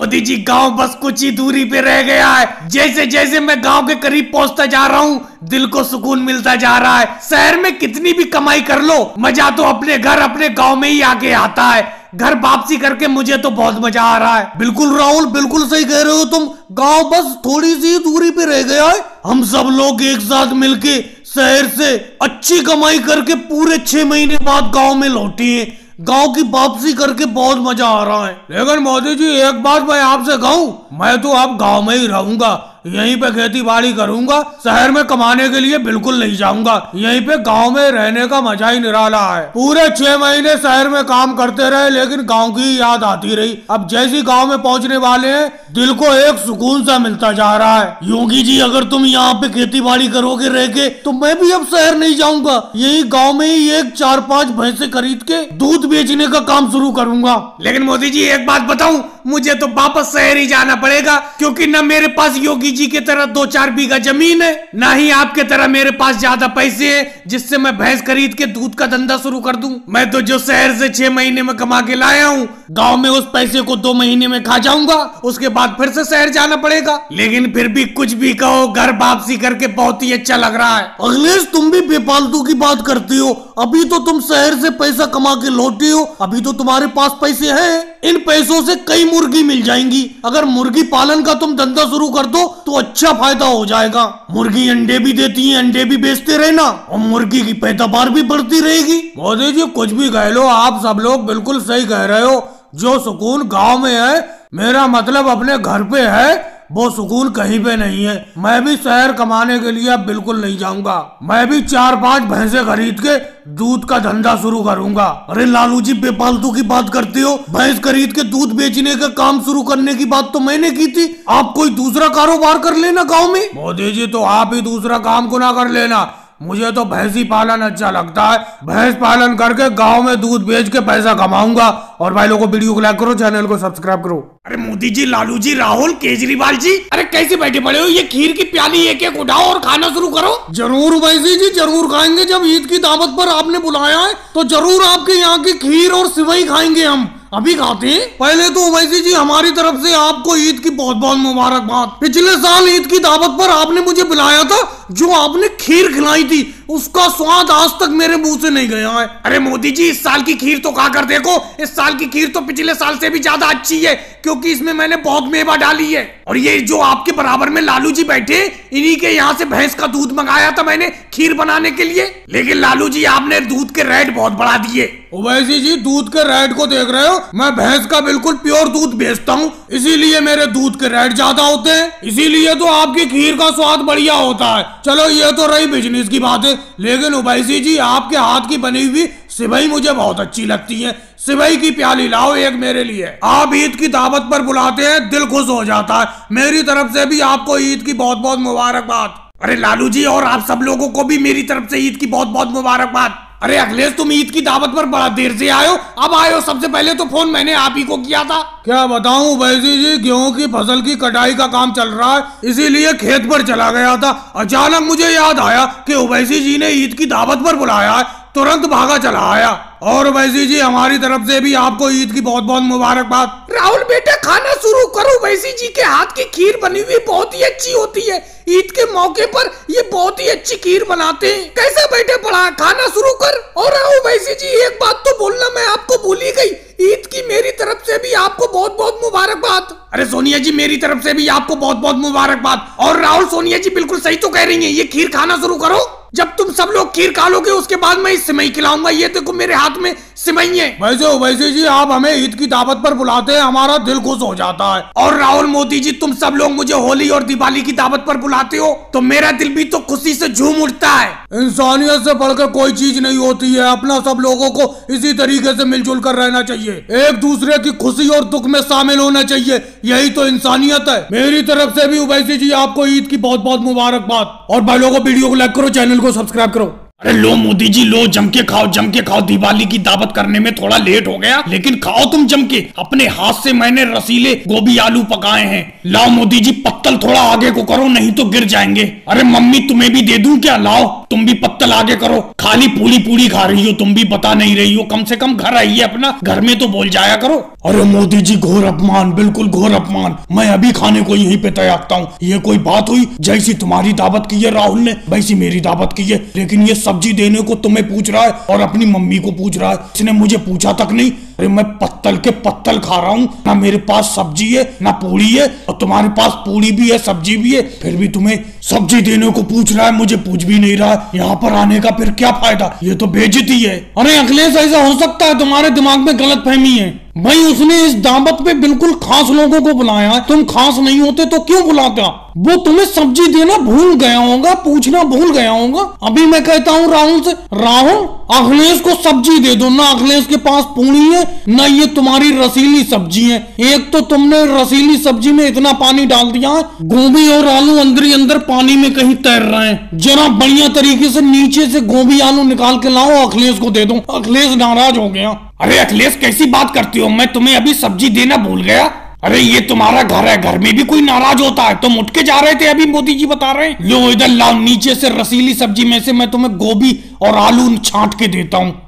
मोदी जी, गाँव बस कुछ ही दूरी पे रह गया है। जैसे जैसे मैं गाँव के करीब पहुँचता जा रहा हूँ, दिल को सुकून मिलता जा रहा है। शहर में कितनी भी कमाई कर लो, मज़ा तो अपने घर, अपने गाँव में ही आके आता है। घर वापसी करके मुझे तो बहुत मज़ा आ रहा है। बिल्कुल राहुल, बिल्कुल सही कह रहे हो तुम। गाँव बस थोड़ी सी दूरी पे रह गया है। हम सब लोग एक साथ मिलके शहर से अच्छी कमाई करके पूरे छह महीने बाद गाँव में लौटे हैं। गाँव की वापसी करके बहुत मज़ा आ रहा है। लेकिन मोदी जी, एक बात मैं आपसे कहूँ, मैं तो आप गाँव में ही रहूँगा। यहीं पे खेती बाड़ी करूँगा, शहर में कमाने के लिए बिल्कुल नहीं जाऊँगा। यहीं पे गाँव में रहने का मज़ा ही निराला है। पूरे छह महीने शहर में काम करते रहे, लेकिन गाँव की याद आती रही। अब जैसी गाँव में पहुँचने वाले हैं, दिल को एक सुकून सा मिलता जा रहा है। योगी जी, अगर तुम यहाँ पे खेती बाड़ी करोगे रह के तो मैं भी अब शहर नहीं जाऊँगा। यही गाँव में ही एक, चार, पाँच भैंसे खरीद के दूध बेचने का काम शुरू करूँगा। लेकिन मोदी जी, एक बात बताऊँ, मुझे तो वापस शहर ही जाना पड़ेगा, क्योंकि न मेरे पास योगी जी की तरह दो चार बीघा ज़मीन है, ना ही आपके तरह मेरे पास ज़्यादा पैसे हैं, जिससे मैं भैंस खरीद के दूध का धंधा शुरू कर दूँ। मैं तो जो शहर से छह महीने में कमा के लाया हूँ, गाँव में उस पैसे को दो महीने में खा जाऊँगा, उसके बाद फिर से शहर जाना पड़ेगा। लेकिन फिर भी कुछ भी कहो, घर वापसी करके बहुत ही अच्छा लग रहा है। अखिलेश, तुम भी बेफालतू की बात करती हो। अभी तो तुम शहर से पैसा कमा के लौटे हो। अभी तो तुम्हारे पास पैसे हैं। इन पैसों से कई मुर्गी मिल जाएँगी। अगर मुर्गी पालन का तुम धंधा शुरू कर दो तो अच्छा फ़ायदा हो जाएगा। मुर्गी अंडे भी देती है, अंडे भी बेचते रहना और मुर्गी की पैदावार भी बढ़ती रहेगी। मोदी जी, कुछ भी कह लो, आप सब लोग बिल्कुल सही कह रहे हो। जो सुकून गाँव में है, मेरा मतलब अपने घर पे है वो सुकून कहीं पे नहीं है। मैं भी शहर कमाने के लिए अब बिल्कुल नहीं जाऊँगा। मैं भी चार पाँच भैंसे खरीद के दूध का धंधा शुरू करूँगा। अरे लालू जी बेपालतू की बात करते हो? भैंस खरीद के दूध बेचने का काम शुरू करने की बात तो मैंने की थी। आप कोई दूसरा कारोबार कर लेना गाँव में? मोदी जी तो आप ही दूसरा काम को ना कर लेना। मुझे तो भैंसी पालन अच्छा लगता है। भैंस पालन करके गाँव में दूध बेच के पैसा कमाऊँगा। और भाई लोगों को वीडियो को लाइक करो चैनल को सब्सक्राइब करो। अरे मोदी जी लालू जी राहुल केजरीवाल जी अरे कैसे बैठे पड़े हो? ये खीर की प्याली एक एक उठाओ और खाना शुरू करो। ज़रूर वैसी जी ज़रूर खाएँगे। जब ईद की दावत पर आपने बुलाया है तो ज़रूर आपके यहाँ की खीर और सिवई खाएँगे हम। अभी खाते पहले तो वैसी जी, हमारी तरफ़ से आपको ईद की बहुत बहुत मुबारकबाद। पिछले साल ईद की दावत पर आपने मुझे बुलाया था, जो आपने खीर खिलाई थी। उसका स्वाद आज तक मेरे मुँह से नहीं गया है। अरे मोदी जी, इस साल की खीर तो खा कर देखो। इस साल की खीर तो पिछले साल से भी ज़्यादा अच्छी है, क्योंकि इसमें मैंने बहुत मेवा डाली है। और ये जो आपके बराबर में लालू जी बैठे, इन्हीं के यहाँ से भैंस का दूध मंगाया था मैंने खीर बनाने के लिए। लेकिन लालू जी, आपने दूध के रेट बहुत बढ़ा दिए। वैसी जी, दूध के रेट को देख रहे हो? मैं भैंस का बिल्कुल प्योर दूध बेचता हूँ, इसीलिए मेरे दूध के रेट ज़्यादा होते हैं। इसीलिए तो आपकी खीर का स्वाद बढ़िया होता है। चलो, ये तो रही बिज़नेस की बात। है लेकिन उबैसी जी, आपके हाथ की बनी हुई सिवई मुझे बहुत अच्छी लगती है। सिवई की प्याली लाओ एक मेरे लिए। आप ईद की दावत पर बुलाते हैं, दिल खुश हो जाता है। मेरी तरफ़ से भी आपको ईद की बहुत बहुत मुबारकबाद। अरे लालू जी, और आप सब लोगों को भी मेरी तरफ़ से ईद की बहुत बहुत मुबारकबाद। अरे अखिलेश, तुम ईद की दावत पर बड़ा देर से आयो अब आयो सबसे पहले तो फ़ोन मैंने आप ही को किया था। क्या बताऊँ वैसी जी, गेहूँ की फ़सल की कटाई का काम चल रहा है, इसीलिए खेत पर चला गया था। अचानक मुझे याद आया कि ओवैसी जी ने ईद की दावत पर बुलाया है। तुरंत भागा चला आया। और वैसी जी हमारी तरफ़ से भी आपको ईद की बहुत बहुत मुबारकबाद। राहुल बेटा खाना शुरू करो। वैसी जी के हाथ की खीर बनी हुई बहुत ही अच्छी होती है। ईद के मौके पर ये बहुत ही अच्छी खीर बनाते हैं। कैसा बैठे पड़ा? खाना शुरू कर। और राहुल वैसी जी एक बात तो बोलना मैं आपको भूल ही गई। ईद की मेरी तरफ़ से भी आपको बहुत बहुत मुबारकबाद। अरे सोनिया जी मेरी तरफ़ से भी आपको बहुत बहुत मुबारकबाद। और राहुल सोनिया जी बिल्कुल सही तो कह रही है। ये खीर खाना शुरू करो। जब तुम सब लोग खीर खा लोगे उसके बाद मैं सिमई खिलाऊँगा। ये देखो मेरे हाथ में सिमई है वैसे वैसे जी आप हमें ईद की दावत पर बुलाते हैं हमारा दिल खुश हो जाता है। और राहुल मोदी जी तुम सब लोग मुझे होली और दिवाली की दावत पर बुलाते हो तो मेरा दिल भी तो खुशी से झूम उठता है। इंसानियत से बढ़कर कोई चीज़ नहीं होती है अपना सब लोगों को इसी तरीके से मिलजुल कर रहना चाहिए। एक दूसरे की खुशी और दुख में शामिल होना चाहिए यही तो इंसानियत है। मेरी तरफ़ से भी उबैसी जी आपको ईद की बहुत बहुत मुबारकबाद। और भाई लोगों वीडियो को लाइक करो चैनल को सब्सक्राइब करो। अरे लो मोदी जी, लो, जम के खाओ, जम के खाओ। दिवाली की दावत करने में थोड़ा लेट हो गया, लेकिन खाओ तुम जम के। अपने हाथ से मैंने रसीले गोभी आलू पकाए हैं। लाओ मोदी जी, पत्तल थोड़ा आगे को करो, नहीं तो गिर जाएँगे। अरे मम्मी, तुम्हें भी दे दूँ क्या? लाओ। तुम भी पत्तल आगे करो। खाली पूरी पूरी खा रही हो, तुम भी बता नहीं रही हो। कम से कम घर आइए अपना, घर में तो बोल जाया करो। अरे मोदी जी, घोर अपमान, बिल्कुल घोर अपमान। मैं अभी खाने को यहीं पे तैयारता हूँ। ये कोई बात हुई? जैसी तुम्हारी दावत की है राहुल ने, वैसी मेरी दावत की है। लेकिन ये सब्ज़ी देने को तुम्हें पूछ रहा है और अपनी मम्मी को पूछ रहा है। इसने मुझे पूछा तक नहीं। अरे मैं पत्तल के पत्तल खा रहा हूँ। ना मेरे पास सब्ज़ी है, ना पूरी है। और तुम्हारे पास पूरी भी है, सब्ज़ी भी है। फिर भी तुम्हें सब्ज़ी देने को पूछ रहा है, मुझे पूछ भी नहीं रहा। यहाँ पर आने का फिर क्या फ़ायदा? ये तो बेजती है। अरे अखिलेश, ऐसा हो सकता है? तुम्हारे दिमाग में गलत फहमी है। भाई, उसने इस दावत पे बिल्कुल खास लोगों को बुलाया। तुम खास नहीं होते तो क्यों बुलाता वो तुम्हें सब्ज़ी देना भूल गया होगा, पूछना भूल गया होगा। अभी मैं कहता हूँ, राहुल से, राहुल, अखिलेश को सब्ज़ी दे दो। ना अखिलेश के पास पूरी है, ना ये तुम्हारी रसीली सब्ज़ी है। एक तो तुमने रसीली सब्ज़ी में इतना पानी डाल दिया गोभी और आलू अंदर ही अंदर पानी में कहीं तैर रहे हैं। जरा बढ़िया तरीके से नीचे से गोभी आलू निकाल के लाओ, अखिलेश को दे दो। अखिलेश नाराज़ हो गया। अरे अखिलेश, कैसी बात करती हो? मैं तुम्हें अभी सब्ज़ी देना भूल गया। अरे, ये तुम्हारा घर है, घर में भी कोई नाराज़ होता है। तुम उठ के जा रहे थे, अभी मोदी जी बता रहे हैं। लो इधर लाओ नीचे से रसीली सब्ज़ी में से मैं तुम्हें गोभी और आलू छांट के देता हूँ।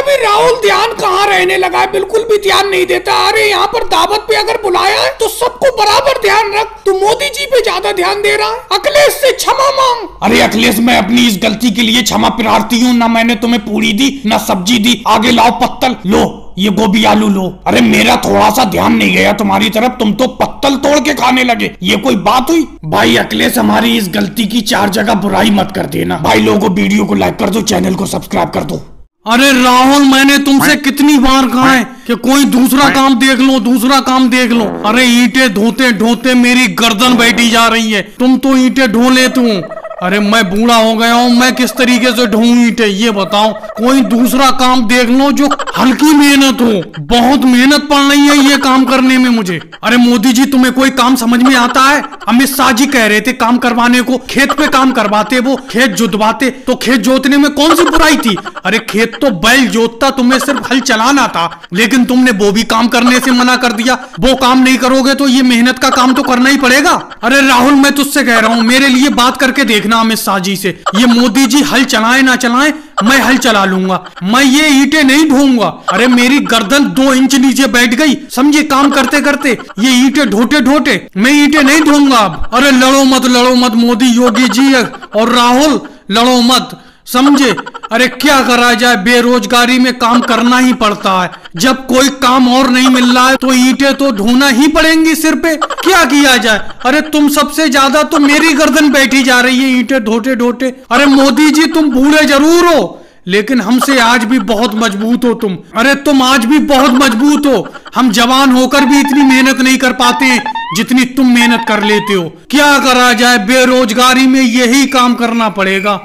तेरा भी राहुल ध्यान कहाँ रहने लगा है? बिल्कुल भी ध्यान नहीं देता। अरे यहाँ पर दावत पे अगर बुलाया है तो सबको बराबर ध्यान रख। तू मोदी जी पे ज़्यादा ध्यान दे रहा है। अखिलेश से क्षमा मांग। अरे अखिलेश मैं अपनी इस गलती के लिए क्षमा प्रार्थी हूँ। ना मैंने तुम्हें पूरी दी ना सब्ज़ी दी। आगे लाओ पत्तल। लो ये गोभी आलू लो। अरे मेरा थोड़ा सा ध्यान नहीं गया तुम्हारी तरफ़। तुम तो पत्तल तोड़ के खाने लगे। ये कोई बात हुई? भाई अखिलेश हमारी इस गलती की चार जगह बुराई मत कर देना। भाई लोगों वीडियो को लाइक कर दो चैनल को सब्सक्राइब कर दो। अरे राहुल मैंने तुमसे कितनी बार कहा है कि कोई दूसरा काम देख लो दूसरा काम देख लो। अरे ईटे धोते ढोते मेरी गर्दन बैठी जा रही है। तुम तो ईटे ढो लेते हो। अरे मैं बूढ़ा हो गया हूँ, मैं किस तरीके से ढूंढ ईटे? ये बताओ, कोई दूसरा काम देख लो जो हल्की मेहनत हो। बहुत मेहनत पड़ रही है ये काम करने में मुझे। अरे मोदी जी, तुम्हें कोई काम समझ में आता है? अमित शाह जी कह रहे थे काम करवाने को, खेत पे काम करवाते वो, खेत जोतवाते तो खेत जोतने में कौन सी बुराई थी? अरे खेत तो बैल जोतता, तुम्हें सिर्फ़ हल चलाना था, लेकिन तुमने वो भी काम करने से मना कर दिया। वो काम नहीं करोगे तो ये मेहनत का काम तो करना ही पड़ेगा। अरे राहुल, मैं तुझसे कह रहा हूँ, मेरे लिए बात करके देखना। अमित शाह जी से। ये मोदी जी, हल चलाए ना चलाए, मैं हल चला लूँगा। मैं ये ईटे नहीं ढोऊँगा अरे मेरी गर्दन दो इंच नीचे बैठ गई। समझे काम करते करते? ये ईटे ढोटे ढोटे, मैं ईटे नहीं ढोऊँगा अब। अरे लड़ो मत लड़ो मत मोदी योगी जी और राहुल, लड़ो मत। समझे? अरे क्या करा जाए? बेरोजगारी में काम करना ही पड़ता है। जब कोई काम और नहीं मिल रहा है तो ईटे तो ढोना ही पड़ेंगी सिर पे। क्या किया जाए? अरे तुम सबसे ज़्यादा तो मेरी गर्दन बैठी जा रही है, ईटे ढोटे ढोटे अरे मोदी जी, तुम बूढ़े ज़रूर हो। लेकिन हमसे आज भी बहुत मज़बूत हो तुम। अरे तुम आज भी बहुत मज़बूत हो। हम जवान होकर भी इतनी मेहनत नहीं कर पाते हैं, जितनी तुम मेहनत कर लेते हो। क्या करा जाए? बेरोजगारी में यही काम करना पड़ेगा।